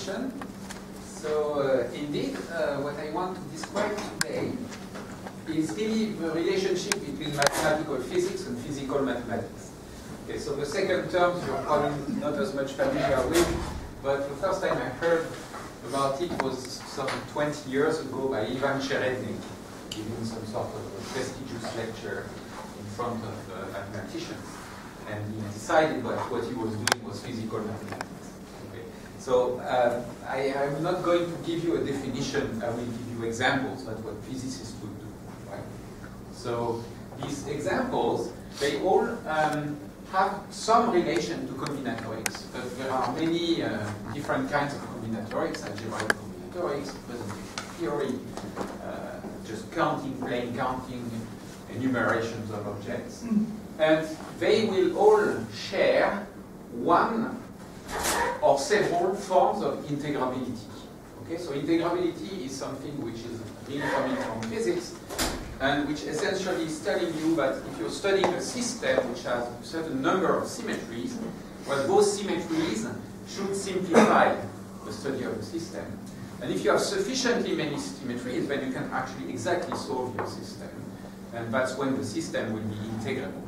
presentation. So uh, indeed, uh, what I want to describe today is really the relationship between mathematical physics and physical mathematics. Okay, so the second term you're probably not as much familiar with, but the first time I heard about it was some 20 years ago by Ivan Cherednik, giving some sort of a prestigious lecture in front of uh, mathematicians. And he decided that what he was doing was physical mathematics. So uh, I, am not going to give you a definition, I will give you examples, that's what physicists would do. Right? So these examples, they all um, have some relation to combinatorics, but there are many uh, different kinds of combinatorics, algebraic combinatorics, representation theory, uh, just counting, plain counting, enumerations of objects. Mm. And they will all share one several forms of integrability. Okay, so integrability is something which is really coming from physics, and which essentially is telling you that if you're studying a system which has a certain number of symmetries, well, those symmetries should simplify the study of the system. And if you have sufficiently many symmetries, then you can actually exactly solve your system. And that's when the system will be integrable.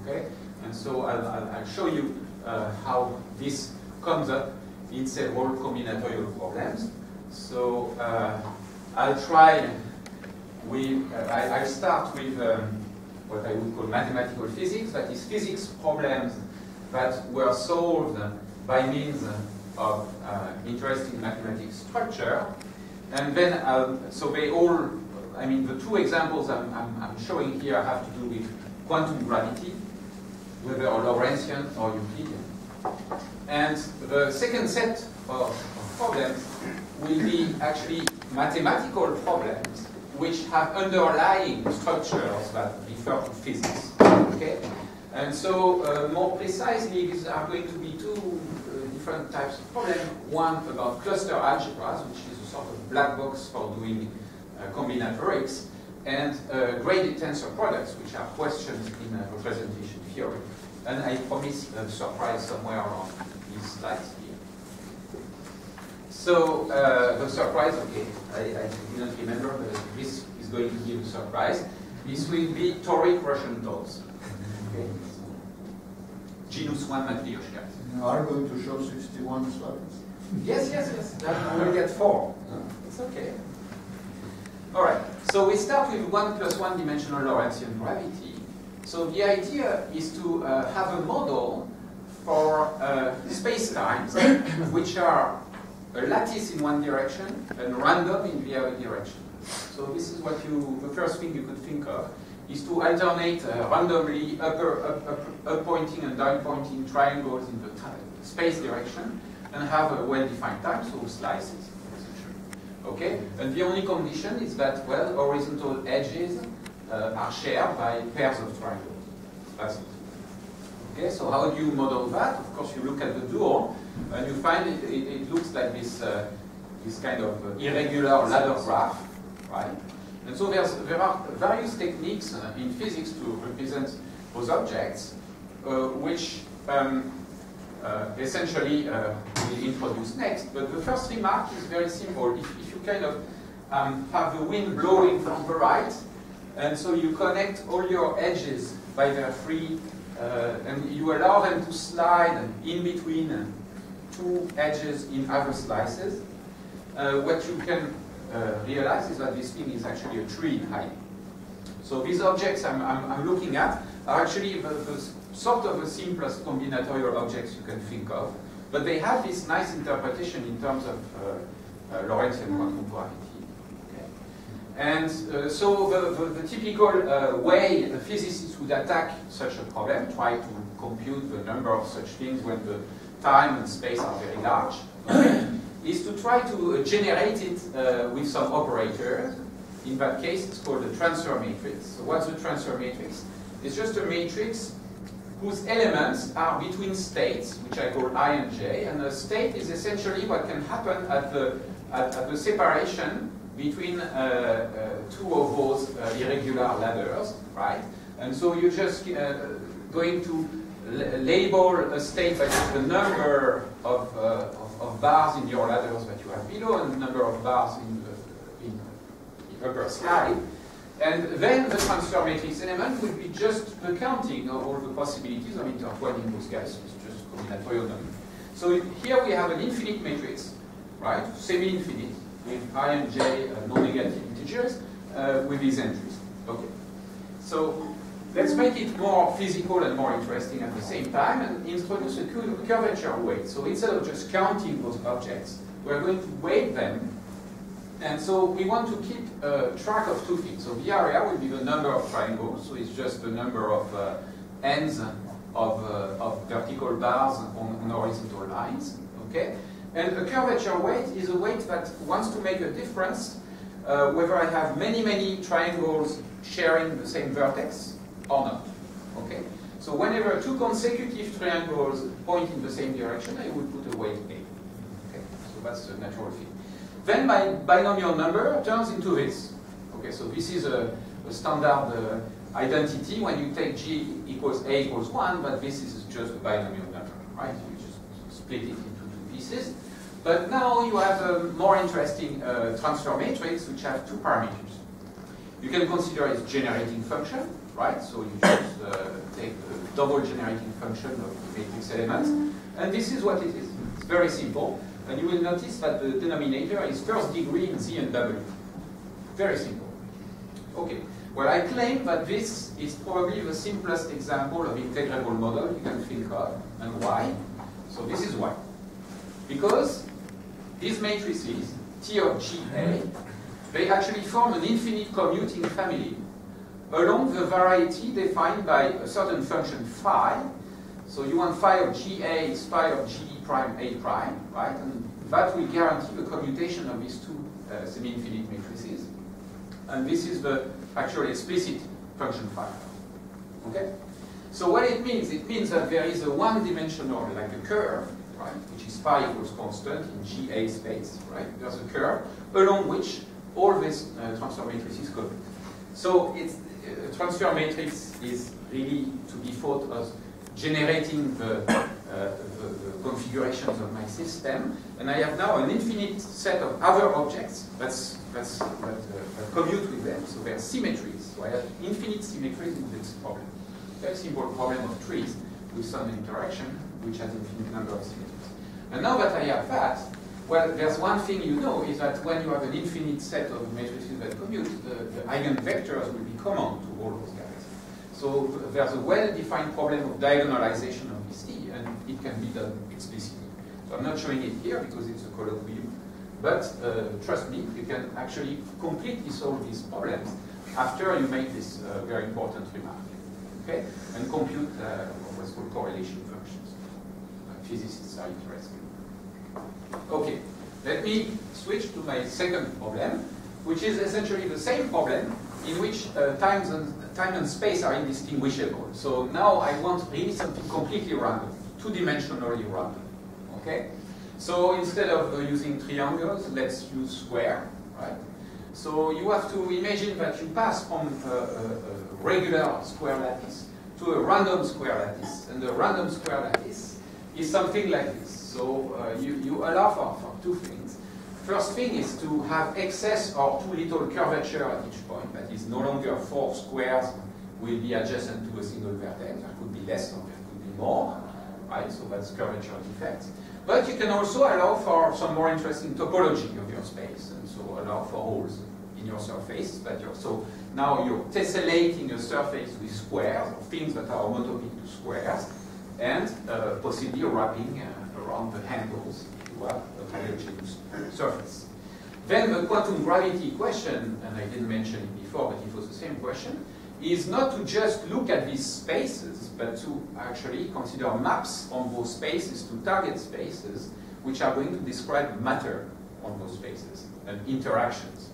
Okay? And so I'll, I'll, I'll show you uh, how this comes up in several combinatorial problems. So uh, I'll try with, uh, I, will start with um, what I would call mathematical physics, that is physics problems that were solved by means of uh, interesting mathematical structure. And then, um, so they all, I mean, the two examples I'm, I'm, I'm, showing here have to do with quantum gravity, whether Lorentzian or Euclidean. And the second set of, problems will be actually mathematical problems which have underlying structures that refer to physics. Okay? And so, uh, more precisely, these are going to be two different types of problems. One about cluster algebras, which is a sort of black box for doing uh, combinatorics, and uh, graded tensor products, which are questions in uh, representation theory. And I promise a surprise somewhere on these slides here. So uh, the surprise, okay, I, I didn't remember, but this is going to give a surprise. This will be toric Russian dots. Okay. Genus 1 Matryoshka. You are going to show 61 slides? Yes, yes, yes. That will get four. It's okay. All right. So we start with one plus one dimensional Lorentzian gravity. So the idea is to uh, have a model for uh, space-times which are a lattice in one direction and random in the other direction. So this is what you, the first thing you could think of is to alternate uh, randomly upper, up, up, up, pointing and down pointing triangles in the space direction and have a well-defined time, so slices. Okay, and the only condition is that, well, horizontal edges are shared by pairs of triangles. That's it. Okay, so how do you model that? Of course, you look at the dual, and you find it, it, it looks like this, uh, this kind of uh, irregular ladder graph, right? And so there's, there are various techniques uh, in physics to represent those objects, uh, which um, uh, essentially uh, we'll introduce next. But the first remark is very simple. If, if you kind of um, have the wind blowing from the right, and so you connect all your edges by their free, uh, and you allow them to slide in between two edges in other slices, uh, what you can uh, realize is that this thing is actually a tree in height. So these objects I'm, I'm, I'm looking at are actually the, the, sort of the simplest combinatorial objects you can think of, but they have this nice interpretation in terms of uh, uh, Lorentzian quantum gravity. And uh, so the, the, the typical uh, way a physicist would attack such a problem, try to compute the number of such things when the time and space are very large, is to try to uh, generate it uh, with some operators. In that case, it's called a transfer matrix. So what's a transfer matrix? It's just a matrix whose elements are between states, which I call i and j, and a state is essentially what can happen at the, at, at the separation between uh, uh, two of those uh, irregular ladders, right? And so you're just going to label a state by the number of, of of bars in your ladders that you have below and the number of bars in the in, in upper slide. And then the transfer matrix element will be just the counting of all the possibilities of intertwining those guys. It's just combinatorial So here we have an infinite matrix, right? Semi-infinite with i and j uh, non-negative integers uh, with these entries. Okay. So let's make it more physical and more interesting at the same time and introduce a curvature weight. So instead of just counting those objects, we're going to weight them and so we want to keep uh, track of two things. So the area will be the number of triangles, so it's just the number of uh, ends of, uh, of vertical bars on, on, horizontal lines, okay? And a curvature weight is a weight that wants to make a difference uh, whether I have many, many triangles sharing the same vertex or not, okay? So whenever two consecutive triangles point in the same direction, I would put a weight A, okay? So that's the natural thing. Then my binomial number turns into this. Okay, so this is a, a standard uh, identity when you take g equals a equals 1, but this is just a binomial number, right? You just split it into two pieces. But now you have a more interesting uh, transfer matrix which have two parameters. You can consider its generating function, right? So you just uh, take the double generating function of the matrix elements. And this is what it is. It's very simple. And you will notice that the denominator is first degree in Z and W. Very simple. Okay. Well, I claim that this is probably the simplest example of integrable model you can think of. And why? So this is why. Because these matrices, T of GA, they actually form an infinite commuting family along the variety defined by a certain function phi. So you want phi of GA is phi of G prime A prime, right? And that will guarantee the commutation of these two uh, semi-infinite matrices. And this is the actual explicit function phi. Okay? So what it means, it means that there is a one-dimensional, like a curve, right, phi equals constant in GA space, right? There's a curve along which all these uh, transfer matrices commute. So it's, uh, transfer matrix is really to be thought as generating the, uh, the, the, configurations of my system, and I have now an infinite set of other objects that's, that's, that, uh, that commute with them, so they're symmetries. So I have infinite symmetries in this problem. Very simple problem of trees with some interaction, which has infinite number of symmetries. And now that I have that, well, there's one thing you know, is that when you have an infinite set of matrices that commute, the, the eigenvectors will be common to all those guys. So there's a well-defined problem of diagonalization of this T, and it can be done explicitly. So I'm not showing it here because it's a colloquium, but uh, trust me, you can actually completely solve these problems after you make this uh, very important remark, okay? And compute uh, what's called correlation physicists are interested. Okay, let me switch to my second problem, which is essentially the same problem in which uh, times and time and space are indistinguishable. So now I want really something completely random, two-dimensionally random. Okay? So instead of uh, using triangles, let's use square, right? So you have to imagine that you pass from a, a, a regular square lattice to a random square lattice. And the random square lattice is something like this. So uh, you, you allow for, for two things. First thing is to have excess or too little curvature at each point. That is no longer four squares will be adjacent to a single vertex. There could be less or there could be more, right? So that's curvature defects. But you can also allow for some more interesting topology of your space, and so allow for holes in your surface. But you're, so now you're tessellating a surface with squares, or things that are homotopic to squares, and uh, possibly wrapping uh, around the handles well, a homogeneous surface. Then the quantum gravity question, and I didn't mention it before, but it was the same question, is not to just look at these spaces, but to actually consider maps on those spaces to target spaces, which are going to describe matter on those spaces and interactions.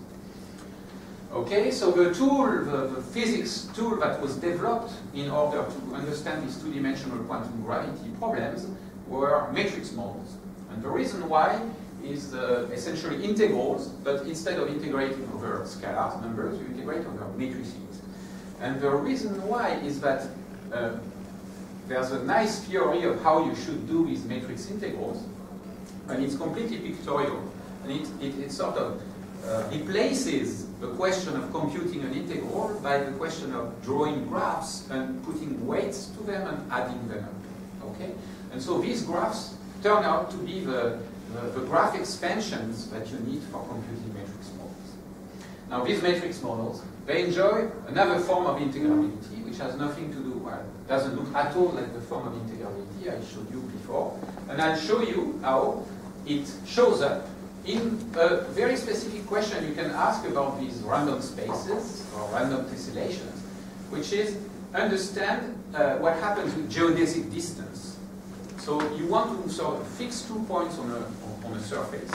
Okay, so the tool, the, the, physics tool that was developed in order to understand these two-dimensional quantum gravity problems were matrix models. And the reason why is uh, essentially integrals, but instead of integrating over scalar numbers, you integrate over matrices. And the reason why is that uh, there's a nice theory of how you should do these matrix integrals, and it's completely pictorial. And it, it, it sort of uh, replaces the question of computing an integral by the question of drawing graphs and putting weights to them and adding them up. Okay? And so these graphs turn out to be the, the, the graph expansions that you need for computing matrix models. Now these matrix models, they enjoy another form of integrability which has nothing to do, well, doesn't look at all like the form of integrability I showed you before. And I'll show you how it shows up in a very specific question you can ask about these random spaces or random tessellations, which is understand uh, what happens with geodesic distance. So you want to sort of fix two points on a, on a surface,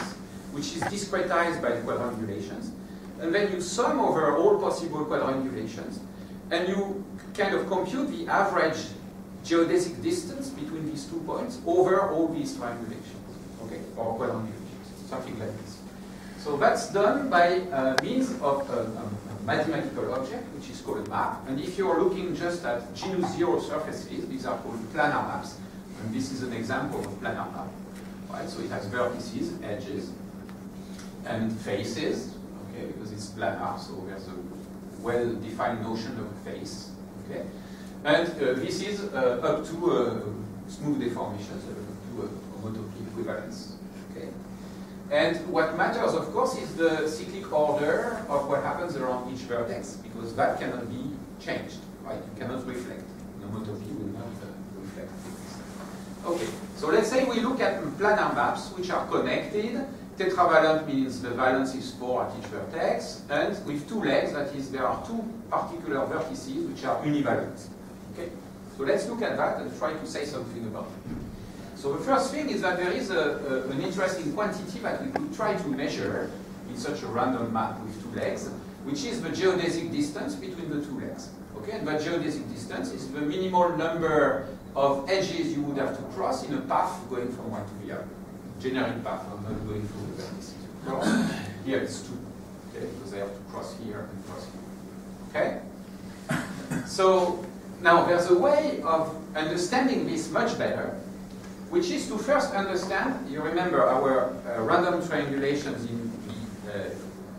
which is discretized by quadrangulations, and then you sum over all possible quadrangulations, and you kind of compute the average geodesic distance between these two points over all these triangulations, okay, or quadrangulations something like this. So that's done by uh, means of a, a, mathematical object, which is called a map. And if you're looking just at genus zero surfaces, these are called planar maps. And this is an example of a planar map. Right? So it has vertices, edges, and faces, okay, because it's planar, so there's a well-defined notion of a face. Okay? And uh, this is uh, up to uh, smooth deformations, up to homotopy equivalence. And what matters, of course, is the cyclic order of what happens around each vertex, because that cannot be changed, right? You cannot reflect. The homotopy will not uh, reflect Okay, so let's say we look at planar maps which are connected. Tetravalent means the valence is 4 at each vertex, and with two legs, that is, there are two particular vertices which are univalent. Okay, so let's look at that and try to say something about it. So the first thing is that there is a, a, an interesting quantity that we could try to measure in such a random map with two legs, which is the geodesic distance between the two legs. Okay, and that geodesic distance is the minimal number of edges you would have to cross in a path going from one to the other. Generic path, I'm not going through the vertices. Here it's two, okay, because I have to cross here and cross here. Okay? So now there's a way of understanding this much better which is to first understand, you remember our uh, random triangulations in the uh,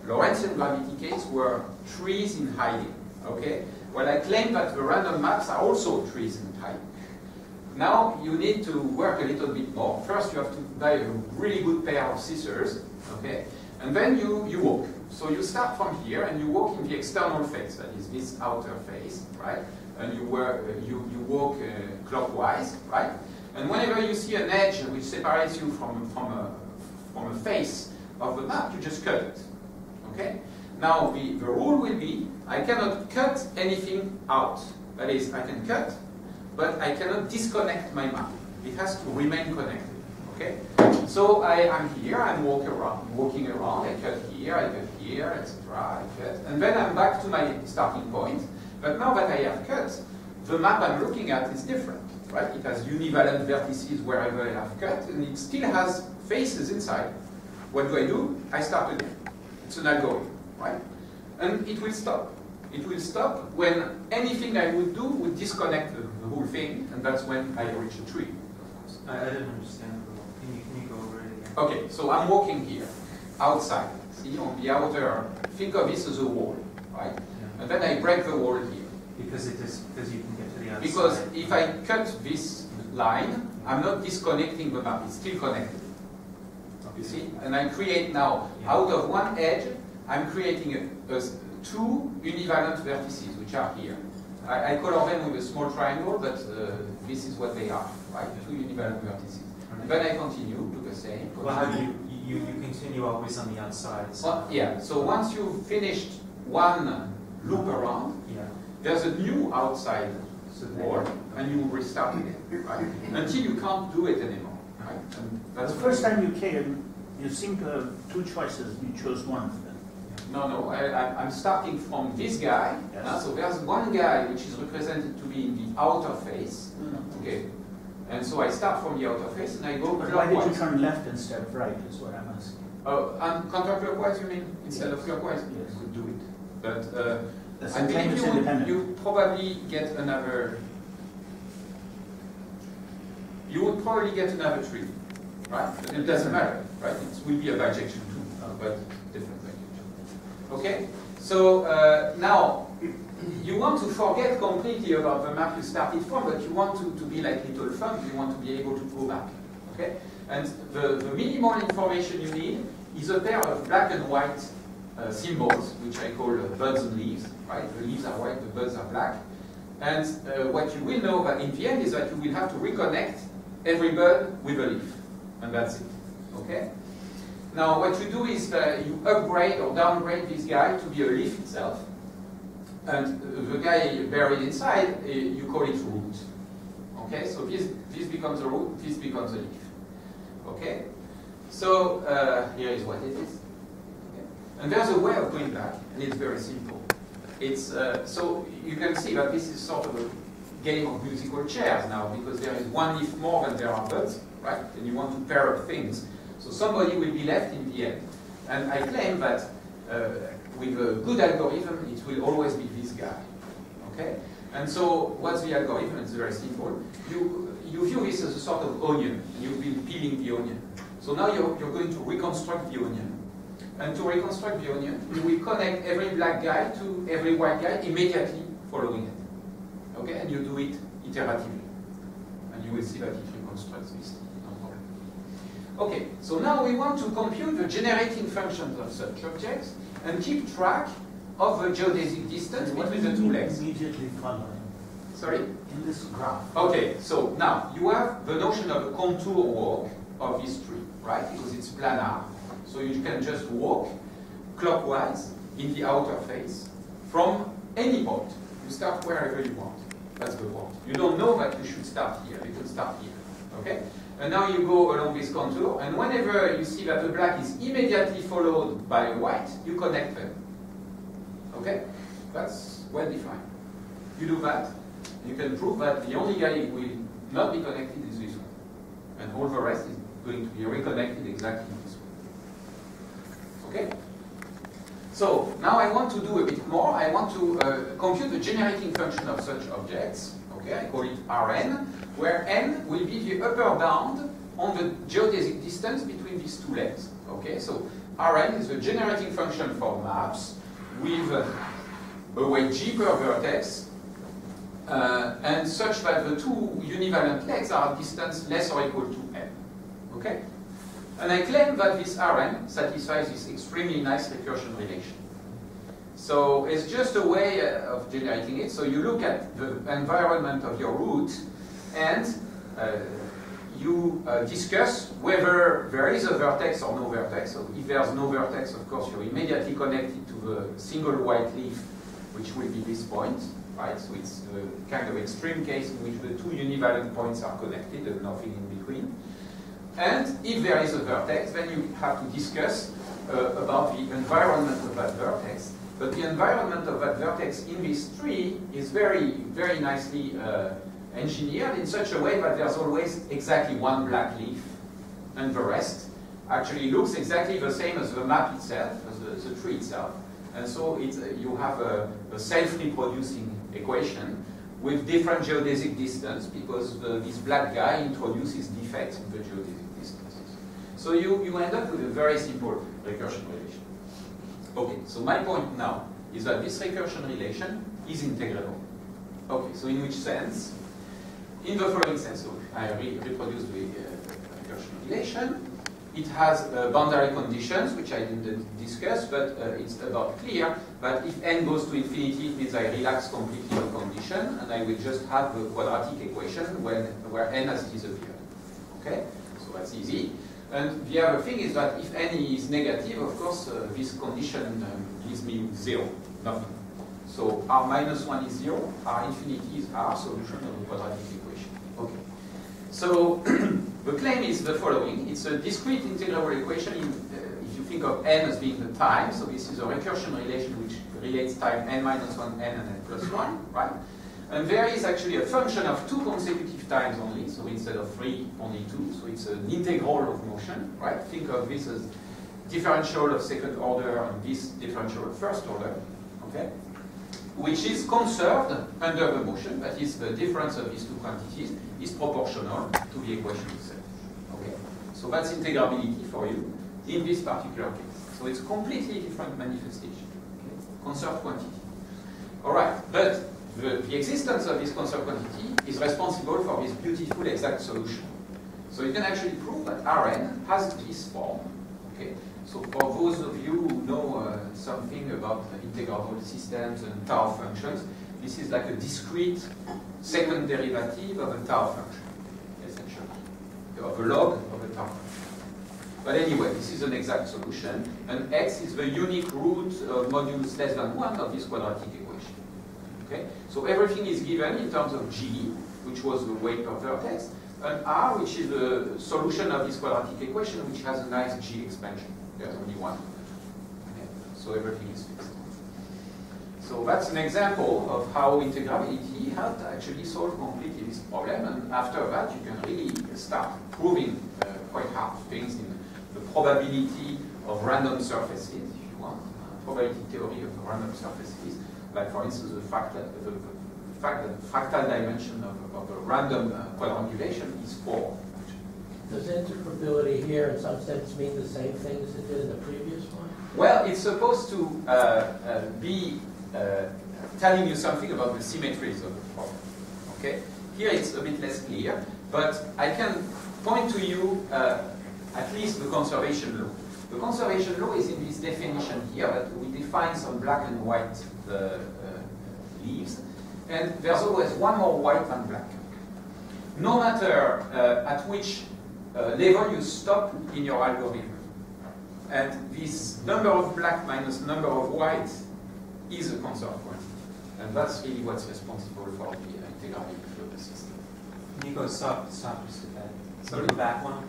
Lorentzian gravity case were trees in hiding, okay? Well, I claim that the random maps are also trees in hiding. Now, you need to work a little bit more. First, you have to buy a really good pair of scissors, okay? And then you, you walk. So you start from here and you walk in the external face, that is this outer face, right? And you, work, uh, you, you walk uh, clockwise, right? And whenever you see an edge which separates you from, from, a, from a face of the map, you just cut it. Okay? Now, the, the rule will be, I cannot cut anything out. That is, I can cut, but I cannot disconnect my map. It has to remain connected. Okay? So I am here, I'm walking around, walking around, I cut here, I cut here, etc. I cut, and then I'm back to my starting point. But now that I have cut, the map I'm looking at is different right? It has univalent vertices wherever I have cut, and it still has faces inside. What do I do? I start again. It's an algorithm, right? And it will stop. It will stop when anything I would do would disconnect the, the whole thing, and that's when I reach a tree. I, I didn't understand. Can you, can you go over it again? Okay, so I'm walking here, outside. See, on the outer, think of this as a wall, right? Yeah. And then I break the wall here. Because it is because you can get to the outside. Because if I cut this line, I'm not disconnecting the map, it's still connected. You see? And I create now, out of one edge, I'm creating a, a, two univalent vertices, which are here. I, I, color them with a small triangle, but uh, this is what they are, right? Two univalent vertices. And then I continue, do the same. Continue. Well, how do you, you, you continue always on the outside? So. Well, yeah, so once you've finished one loop around, yeah there's a new outside wall, and you restart again, right? Until you can't do it anymore, right? And that's the first time you came, you seem to have two choices. You chose one of them. No, no, I, am starting from this guy. Yes. Uh, so there's one guy which is represented to be in the outer face. Mm. Okay. And so I start from the outer face and I go But why did you turn left instead of right is what I'm asking. Oh, and counterclockwise you mean? Instead yes. of clockwise? Yes. You could do it. But uh, I believe you, would, you probably get another. You would probably get another tree. right? But it doesn't matter, right? It will be a bijection too, uh, but different bijection. Okay? So uh, now, you want to forget completely about the map you started from, but you want to, to be like little fun, you want to be able to go back. Okay? And the, the minimal information you need is a pair of black and white uh, symbols, which I call uh, buds and leaves, right? The leaves are white, the buds are black. And uh, what you will know that in the end is that you will have to reconnect every bud with a leaf. And that's it. Okay? Now what you do is uh, you upgrade or downgrade this guy to be a leaf itself. And the guy buried inside, uh, you call it root. Okay, so this, this becomes a root, this becomes a leaf. Okay? So uh, here is what it is. Okay. And there's a way of doing that, and it's very simple. It's uh, so you can see that this is sort of a game of musical chairs now, because there is one if more than there are buds, right? And you want to pair up things. So somebody will be left in the end. And I claim that uh, with a good algorithm, it will always be this guy. Okay? And so what's the algorithm? It's very simple. You, you view this as a sort of onion. You've been peeling the onion. So now you're, you're going to reconstruct the onion. And to reconstruct the onion, you will connect every black guy to every white guy immediately following it. Okay? And you do it iteratively. And you will see that it reconstructs this. No problem. Okay, so now we want to compute the generating functions of such objects and keep track of the geodesic distance What between the two legs. Immediately following, Sorry? in this graph. Okay, so now you have the notion of a contour walk of this tree, right? Because it's planar. So you can just walk clockwise in the outer face from any point. You start wherever you want. That's the point. You don't know that you should start here. You can start here. Okay? And now you go along this contour, and whenever you see that the black is immediately followed by a white, you connect them. Okay? That's well defined. You do that, you can prove that the only guy who will not be connected is this one. And all the rest is going to be reconnected exactly. Okay? So, now I want to do a bit more. I want to uh, compute the generating function of such objects. Okay, I call it Rn, where n will be the upper bound on the geodesic distance between these two legs. Okay, so Rn is the generating function for maps with uh, a weight g per vertex uh, and such that the two univalent legs are at distance less or equal to n. Okay? And I claim that this Rn satisfies this extremely nice recursion relation. So it's just a way uh, of generating it. So you look at the environment of your root and uh, you uh, discuss whether there is a vertex or no vertex. So if there's no vertex, of course, you're immediately connected to the single white leaf, which will be this point, right? So it's the kind of extreme case in which the two univalent points are connected and nothing in between. And if there is a vertex, then you have to discuss uh, about the environment of that vertex. But the environment of that vertex in this tree is very, very nicely uh, engineered in such a way that there's always exactly one black leaf, and the rest actually looks exactly the same as the map itself, as the, the tree itself. And so uh, you have a, a self-reproducing equation with different geodesic distance because the, this black guy introduces defects in the geodesic. So you, you end up with a very simple recursion relation. Okay, so my point now is that this recursion relation is integrable. Okay, so in which sense? In the following sense, so I re reproduce the uh, recursion relation. It has uh, boundary conditions, which I didn't discuss, but uh, it's about clear that if n goes to infinity, it means I relax completely the condition, and I will just have the quadratic equation when, where n has disappeared. Okay? So that's easy. And the other thing is that if n is negative, of course, uh, this condition um, gives me zero, nothing. So r minus 1 is 0, r infinity is r solution of the quadratic equation. Okay. So the claim is the following. It's a discrete integrable equation in, uh, if you think of n as being the time. So this is a recursion relation which relates time n minus 1, n, and n plus 1, right? And there is actually a function of two consecutive times only, so instead of three, only two. So it's an integral of motion, right? Think of this as differential of second order and this differential of first order, okay? Which is conserved under the motion, that is the difference of these two quantities is proportional to the equation itself. Okay? So that's integrability for you in this particular case. So it's completely different manifestation. Okay? Conserved quantity. All right, but the, the existence of this conserved quantity is responsible for this beautiful exact solution. So you can actually prove that Rn has this form. Okay. So for those of you who know uh, something about integrable systems and tau functions, this is like a discrete second derivative of a tau function, essentially, of a log of a tau function. But anyway, this is an exact solution, and x is the unique root of modulus less than 1 of this quadratic equation. Okay? So everything is given in terms of g, which was the weight of vertex, and r, which is the solution of this quadratic equation, which has a nice g expansion. There's only one. Okay? So everything is fixed. So that's an example of how integrability helped actually solve completely this problem, and after that you can really start proving uh, quite hard things in the probability of random surfaces, if you want, uh, probability theory of random surfaces, like for instance the fact that the, the fact that the fractal dimension of, of a random uh, quadrangulation is 4. Does integrability here in some sense mean the same thing as it did in the previous one? Well, it's supposed to uh, uh, be uh, telling you something about the symmetries of the problem. Okay? Here it's a bit less clear, but I can point to you uh, at least the conservation law. The conservation law is in this definition here that we define some black and white uh, uh, leaves, and there's always one more white than black. No matter uh, at which uh, level you stop in your algorithm. And this number of black minus number of white is a conserved quantity. And that's really what's responsible for the uh, integrability of the system. Nico, stop, stop just bit. Sorry? Back one,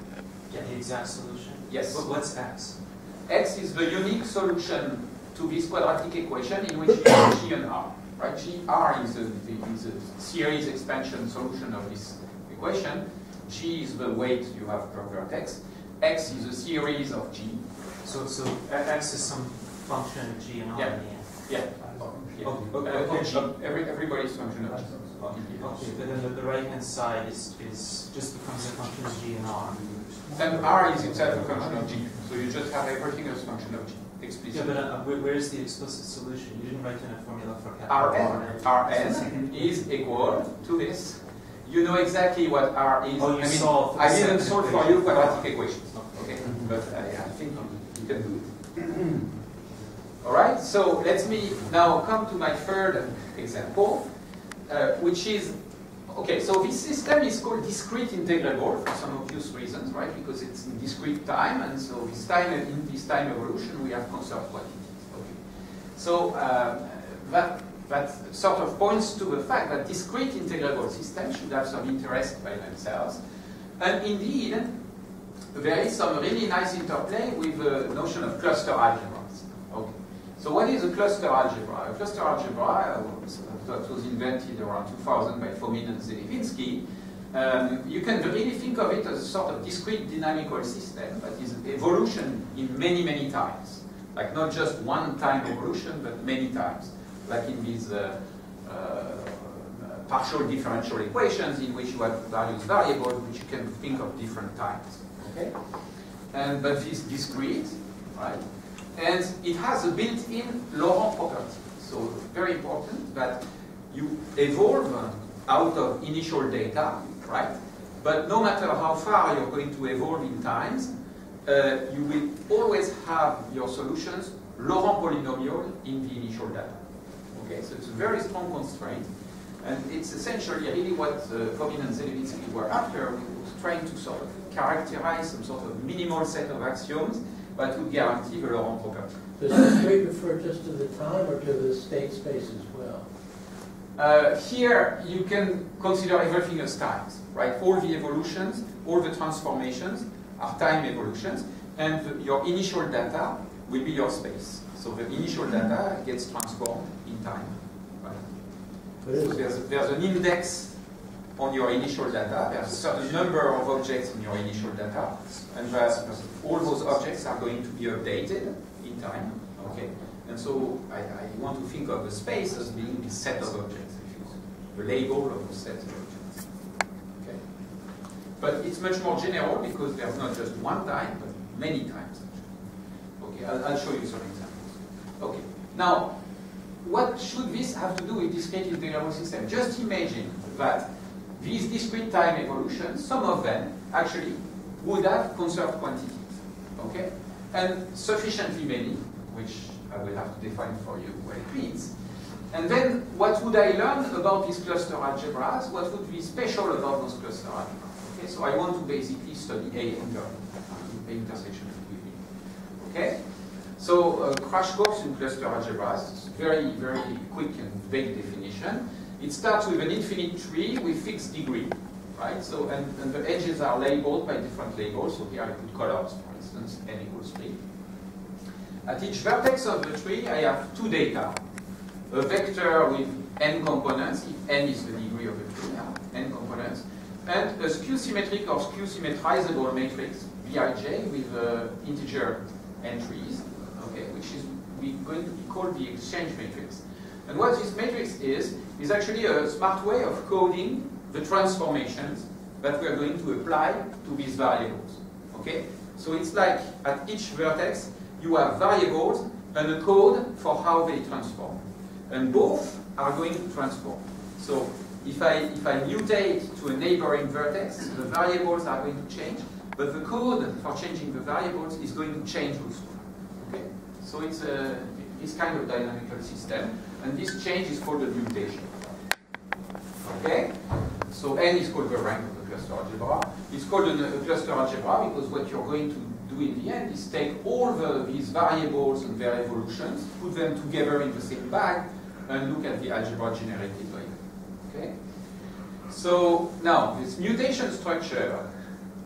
get the exact solution. Yes. What, what's x? X is the unique solution to this quadratic equation in which G and R. Right? G R is a, is a series expansion solution of this equation. G is the weight you have per vertex. X is a series of G. So, so a- x is some function of g and r Yeah. in the end. Yeah. yeah. Oh, Uh, okay, of G. but- Every, everybody's function of G. Okay, but then the, the right-hand side is, is just becomes a function of g and r. And R is itself a function of G. So you just have everything as function of G, explicitly. Yeah, but uh, where, where's the explicit solution? You didn't write in a formula for capital Rn, Rn is equal to this. You know exactly what R is. Oh, you I mean, solved for I didn't solve for you quadratic equations, okay? But I, I think you, you can do it. All right, so let me now come to my third example, uh, which is, okay, so this system is called discrete integrable for some obvious reasons, right? Because it's in discrete time, and so this time, in this time evolution, we have conserved quantities. Okay. So um, that, that sort of points to the fact that discrete integrable systems should have some interest by themselves. And indeed, there is some really nice interplay with the notion of cluster algebras. Okay. So what is a cluster algebra? A cluster algebra uh, that was invented around 2000 by Fomin and Zelevinsky. Um, you can really think of it as a sort of discrete dynamical system that is evolution in many, many times. Like not just one time evolution, but many times. Like in these uh, uh, partial differential equations in which you have various variables which you can think of different times. Okay? And but this discrete, right? And it has a built-in Laurent property. So very important that you evolve out of initial data, right? But no matter how far you're going to evolve in times, uh, you will always have your solutions Laurent polynomial in the initial data. Okay, so it's a very strong constraint. And it's essentially really what uh, and Zelevinsky were after, was trying to sort of characterize some sort of minimal set of axioms that would guarantee the Laurent property. Does discrete refer just to the time or to the state space as well? Uh, here, you can consider everything as times, right? All the evolutions, all the transformations are time evolutions, and the, your initial data will be your space. So the initial data gets transformed in time. Right? So there's, there's an index on your initial data. There's a certain number of objects in your initial data, and all those objects are going to be updated in time. Okay, and so I, I want to think of the space as being the set of objects, if you want, the label of the set of objects. Okay. But it's much more general because there's not just one time, but many times. Okay, I'll, I'll show you some examples. Okay, now, what should this have to do with discrete integrable system? Just imagine that these discrete time evolutions, some of them actually would have conserved quantities. Okay? And sufficiently many, which I will have to define for you what it means. And then what would I learn about these cluster algebras? What would be special about those cluster algebras? Okay, so I want to basically study A A intersection between Okay? So uh, crash course in cluster algebras, very, very quick and vague definition. It starts with an infinite tree with fixed degree, right? So, and, and the edges are labeled by different labels. So here I put colors, for instance, n equals 3. At each vertex of the tree, I have two data. A vector with n components, if n is the degree of the tree, n components, and a skew-symmetric or skew-symmetrizable matrix, Bij, with uh, integer entries, okay, which is we're going to be called the exchange matrix. And what this matrix is, is actually a smart way of coding the transformations that we are going to apply to these variables. Okay? So it's like at each vertex, you have variables and a code for how they transform. And both are going to transform. So if I, if I mutate to a neighboring vertex, the variables are going to change, but the code for changing the variables is going to change also. Okay? So it's a it's kind of dynamical system, and this change is called a mutation. Okay? So n is called the rank of the cluster algebra. It's called a, a cluster algebra because what you're going to do in the end is take all the, these variables and their evolutions, put them together in the same bag, and look at the algebra generated by them. Okay? So now, this mutation structure,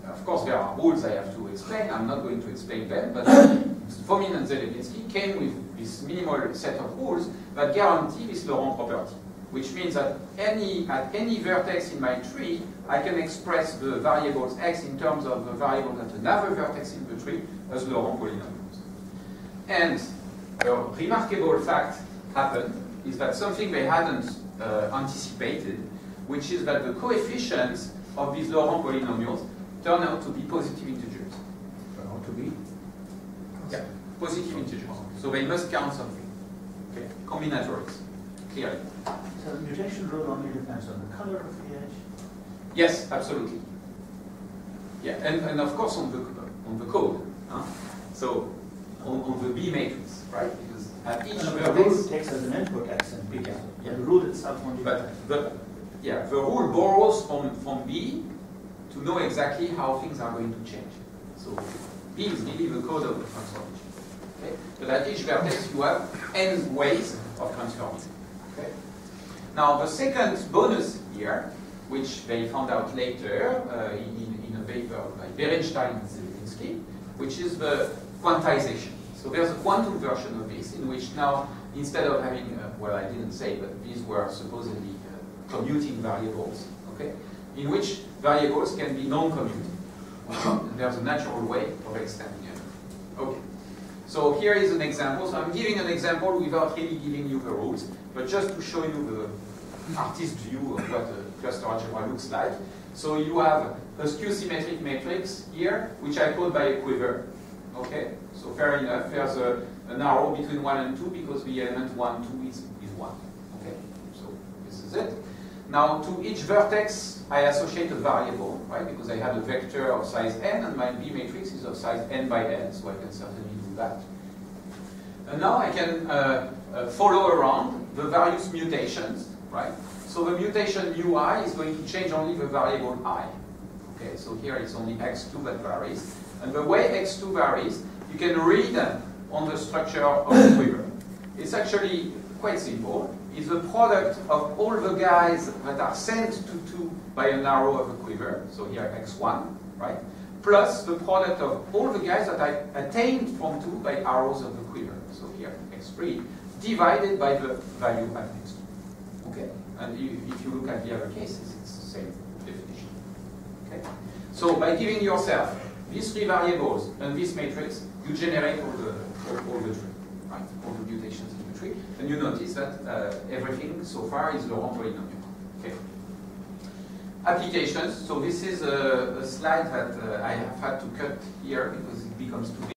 of course there are rules I have to explain, I'm not going to explain them, but Fomin and Zelevinsky came with this minimal set of rules that guarantee this Laurent property, which means that any, at any vertex in my tree, I can express the variables x in terms of the variables at another vertex in the tree as Laurent polynomials. And a remarkable fact happened is that something they hadn't uh, anticipated, which is that the coefficients of these Laurent polynomials turn out to be positive integers. Turn out to be? Yeah, positive integers. So they must count something. Okay, combinatorics, clearly. So the mutation rule only depends on the color of the edge? Yes, absolutely. Yeah, and, and of course on the on the code. Huh? So on, on the B matrix, right? Because at each No, but the rule vertex, takes as an input x and b. Yeah. But the rule itself only but the yeah, the rule borrows from, from B to know exactly how things are going to change. So B is really the code of the transformation. Okay? But at each vertex you have n ways of transforming. Okay? Now the second bonus here, which they found out later uh, in, in a paper by Berenstein and Zelevinsky, which is the quantization. So there's a quantum version of this in which now instead of having, uh, well I didn't say, but these were supposedly uh, commuting variables, okay, in which variables can be non-commuting. There's a natural way of extending it. Okay. So here is an example. So I'm giving an example without really giving you the rules, but just to show you the artist view of what a cluster algebra looks like. So you have a skew-symmetric matrix here, which I code by a quiver. Okay, so fair enough. There's a, an arrow between 1 and 2 because the element 1, 2 is, is 1. Okay, so this is it. Now, to each vertex, I associate a variable, right? Because I have a vector of size n, and my B matrix is of size n by n, so I can certainly that. And now I can uh, uh, follow around the various mutations, right? So the mutation ui is going to change only the variable i. Okay, so here it's only x2 that varies. And the way x2 varies, you can read on the structure of the quiver. It's actually quite simple. It's the product of all the guys that are sent to 2 by an arrow of a quiver, so here x1, right? Plus the product of all the guys that I attained from 2 by arrows of the quiver, so here x3, divided by the value at x2. Okay? And if you look at the other cases, it's the same definition. Okay? So by giving yourself these three variables and this matrix, you generate all the, all, all the tree, right? All the mutations in the tree. And you notice that uh, everything so far is Laurent polynomial. Applications. So this is a, a slide that uh, I have had to cut here because it becomes too big.